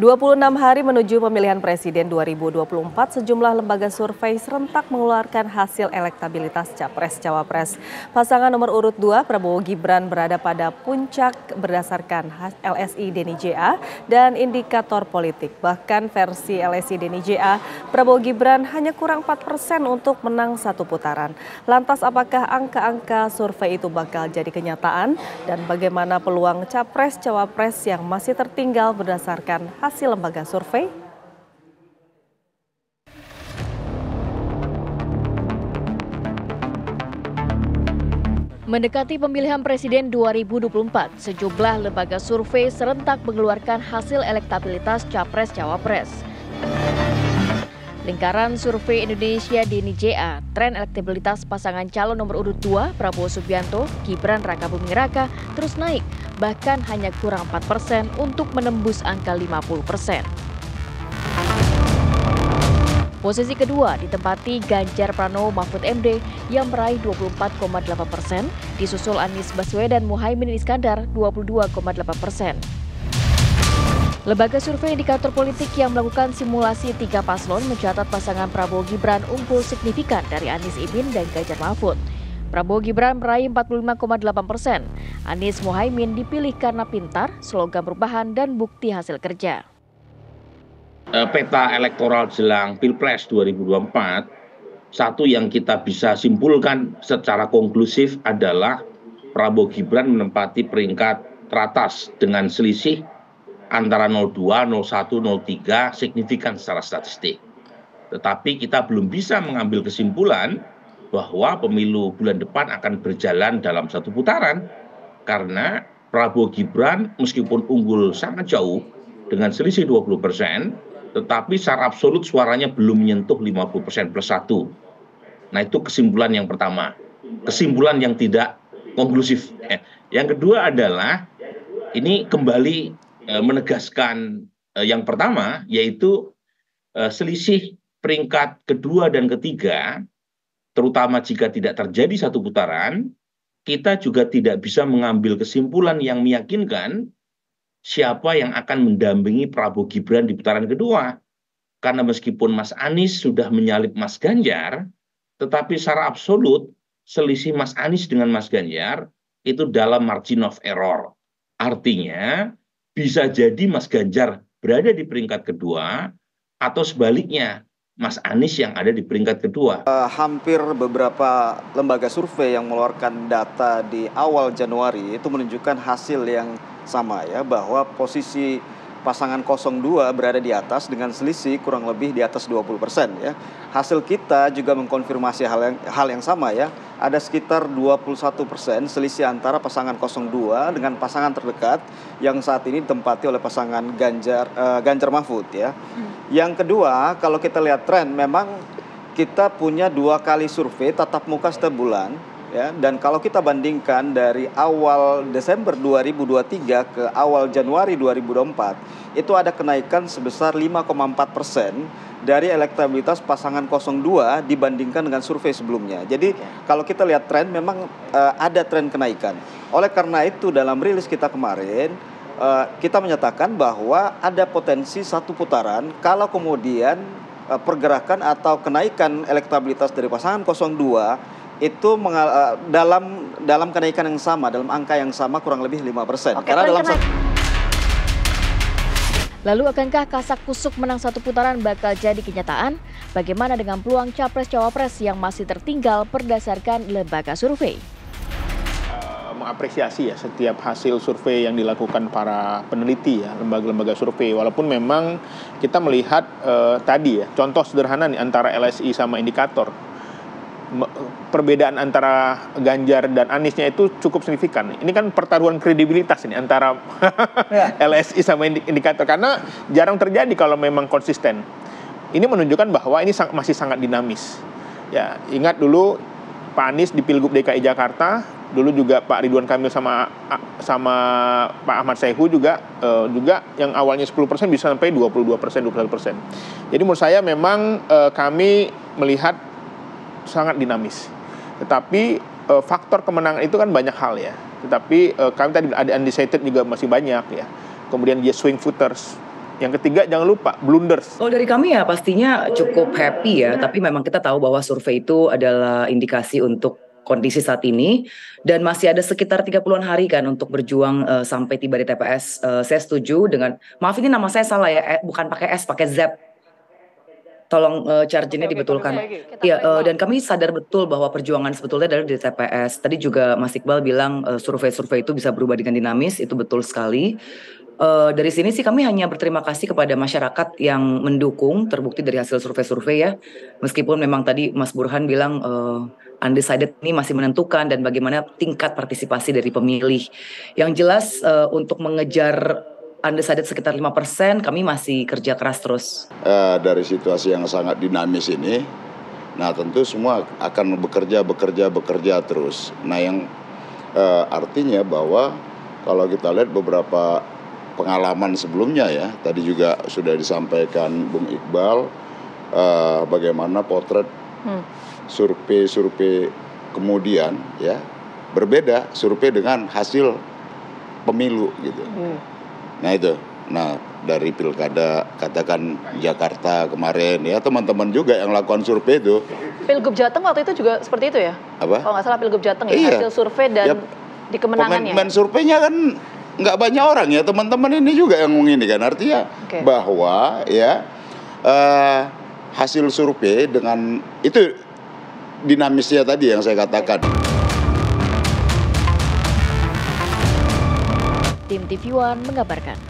26 hari menuju pemilihan presiden 2024, sejumlah lembaga survei serentak mengeluarkan hasil elektabilitas Capres-Cawapres. Pasangan nomor urut 2 Prabowo Gibran berada pada puncak berdasarkan LSI Deni JA dan indikator politik. Bahkan versi LSI Deni JA, Prabowo Gibran hanya kurang 4 persen untuk menang satu putaran. Lantas apakah angka-angka survei itu bakal jadi kenyataan? Dan bagaimana peluang Capres-Cawapres yang masih tertinggal berdasarkan hasil lembaga survei? Mendekati pemilihan presiden 2024, sejumlah lembaga survei serentak mengeluarkan hasil elektabilitas capres-cawapres. Lingkaran Survei Indonesia Dini JA, tren elektabilitas pasangan calon nomor urut 2 Prabowo Subianto, Gibran Raka Buming Raka terus naik, bahkan hanya kurang 4 persen untuk menembus angka 50 persen. Posisi kedua ditempati Ganjar Pranowo Mahfud MD yang meraih 24,8 persen, disusul Anies Baswedan Muhaimin Iskandar 22,8 persen. Lembaga survei indikator politik yang melakukan simulasi tiga paslon mencatat pasangan Prabowo Gibran unggul signifikan dari Anies Imin dan Ganjar Mahfud. Prabowo Gibran meraih 45,8 persen. Anies Muhaimin dipilih karena pintar, slogan perubahan, dan bukti hasil kerja. Eh, peta elektoral jelang Pilpres 2024, satu yang kita bisa simpulkan secara konklusif adalah Prabowo Gibran menempati peringkat teratas dengan selisih antara 02, 01, 03 signifikan secara statistik. Tetapi kita belum bisa mengambil kesimpulan bahwa pemilu bulan depan akan berjalan dalam satu putaran karena Prabowo Gibran meskipun unggul sangat jauh dengan selisih 20 persen, tetapi secara absolut suaranya belum menyentuh 50% plus satu. Nah itu kesimpulan yang pertama. Kesimpulan yang tidak konklusif. Yang kedua adalah ini kembali e, menegaskan e, yang pertama yaitu selisih peringkat kedua dan ketiga terutama jika tidak terjadi satu putaran kita juga tidak bisa mengambil kesimpulan yang meyakinkan siapa yang akan mendampingi Prabowo Gibran di putaran kedua. Karena meskipun Mas Anies sudah menyalip Mas Ganjar, tetapi secara absolut selisih Mas Anies dengan Mas Ganjar itu dalam margin of error. Artinya bisa jadi Mas Ganjar berada di peringkat kedua atau sebaliknya Mas Anies yang ada di peringkat kedua. Uh, hampir beberapa lembaga survei yang mengeluarkan data di awal Januari itu menunjukkan hasil yang sama ya bahwa posisi pasangan 02 berada di atas dengan selisih kurang lebih di atas 20% ya. Hasil kita juga mengkonfirmasi hal yang hal yang sama ya. Ada sekitar 21% selisih antara pasangan 02 dengan pasangan terdekat yang saat ini ditempati oleh pasangan Ganjar uh, Ganjar Mahfud ya. Hmm. Yang kedua, kalau kita lihat tren memang kita punya dua kali survei tatap muka setiap bulan ya dan kalau kita bandingkan dari awal Desember 2023 ke awal Januari 2024 itu ada kenaikan sebesar 5,4 persen dari elektabilitas pasangan 02 dibandingkan dengan survei sebelumnya. Jadi kalau kita lihat tren memang uh, ada tren kenaikan. Oleh karena itu dalam rilis kita kemarin uh, kita menyatakan bahwa ada potensi satu putaran kalau kemudian uh, pergerakan atau kenaikan elektabilitas dari pasangan 02 itu mengal uh, dalam dalam kenaikan yang sama, dalam angka yang sama kurang lebih 5%. Oke, Karena dalam satu Lalu akankah kasak kusuk menang satu putaran bakal jadi kenyataan? Bagaimana dengan peluang capres-cawapres yang masih tertinggal berdasarkan lembaga survei? Eh, mengapresiasi ya setiap hasil survei yang dilakukan para peneliti ya lembaga-lembaga survei walaupun memang kita melihat uh, tadi ya contoh sederhana nih antara LSI sama indikator perbedaan antara Ganjar dan Aniesnya itu cukup signifikan. Ini kan pertaruhan kredibilitas ini antara ya. LSI sama indikator karena jarang terjadi kalau memang konsisten. Ini menunjukkan bahwa ini masih sangat dinamis. Ya, ingat dulu Pak Anies di Pilgub DKI Jakarta, dulu juga Pak Ridwan Kamil sama sama Pak Ahmad Saihu juga uh, juga yang awalnya 10% bisa sampai 22%, 21%. Jadi menurut saya memang uh, kami melihat sangat dinamis. Tetapi uh, faktor kemenangan itu kan banyak hal ya. Tetapi uh, kami tadi ada undecided juga masih banyak ya. Kemudian dia swing voters Yang ketiga jangan lupa blunders. Oh dari kami ya pastinya cukup happy ya, tapi memang kita tahu bahwa survei itu adalah indikasi untuk kondisi saat ini dan masih ada sekitar 30-an hari kan untuk berjuang uh, sampai tiba di TPS. Uh, saya setuju dengan maaf ini nama saya salah ya, eh, bukan pakai S, pakai Z. Tolong uh, charge-nya dibetulkan. Iya, uh, dan kami sadar betul bahwa perjuangan sebetulnya di TPS. Tadi juga Mas Iqbal bilang survei-survei uh, itu bisa berubah dengan dinamis, itu betul sekali uh, dari sini sih kami hanya berterima kasih kepada masyarakat yang mendukung terbukti dari hasil survei-survei ya meskipun memang tadi Mas Burhan bilang uh, undecided ini masih menentukan dan bagaimana tingkat partisipasi dari pemilih yang jelas uh, untuk mengejar undecided sekitar 5% kami masih kerja keras terus uh, dari situasi yang sangat dinamis ini nah tentu semua akan bekerja bekerja bekerja terus nah yang uh, artinya bahwa kalau kita lihat beberapa pengalaman sebelumnya ya. Tadi juga sudah disampaikan Bung Iqbal uh, bagaimana potret hmm. survei-survei kemudian ya berbeda survei dengan hasil pemilu gitu. Hmm. Nah itu. Nah dari pilkada katakan Jakarta kemarin ya teman-teman juga yang lakukan survei itu. Pilgub Jateng waktu itu juga seperti itu ya? Apa? Kalau nggak salah Pilgub Jateng ya iya. hasil survei dan ya, di kemenangannya. Pemain surveinya kan nggak banyak orang ya teman-teman ini juga yang ini kan artinya okay. bahwa ya uh, hasil survei dengan itu dinamisnya tadi yang saya katakan. Tim TV One mengabarkan.